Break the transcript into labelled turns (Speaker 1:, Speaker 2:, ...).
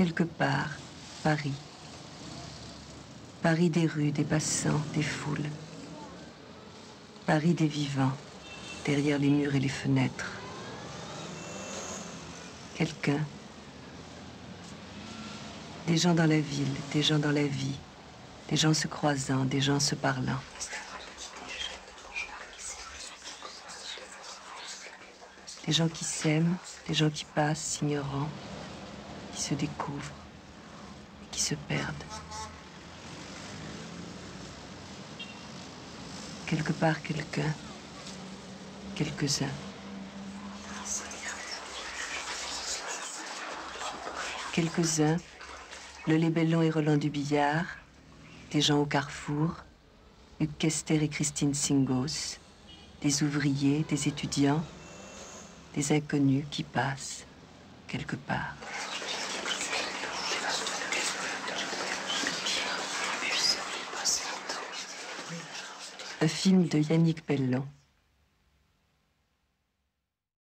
Speaker 1: Quelque part, Paris. Paris des rues, des passants, des foules. Paris des vivants, derrière les murs et les fenêtres. Quelqu'un. Des gens dans la ville, des gens dans la vie, des gens se croisant, des gens se parlant. Des gens qui s'aiment, des gens qui passent, s'ignorant, qui se découvrent et qui se perdent. Quelque part quelqu'un, quelques-uns. Quelques-uns, le Lébellon et Roland Dubillard, des gens au carrefour, Hugues Kester et Christine Singos, des ouvriers, des étudiants, des inconnus qui passent quelque part. Un film de Yannick Bellon.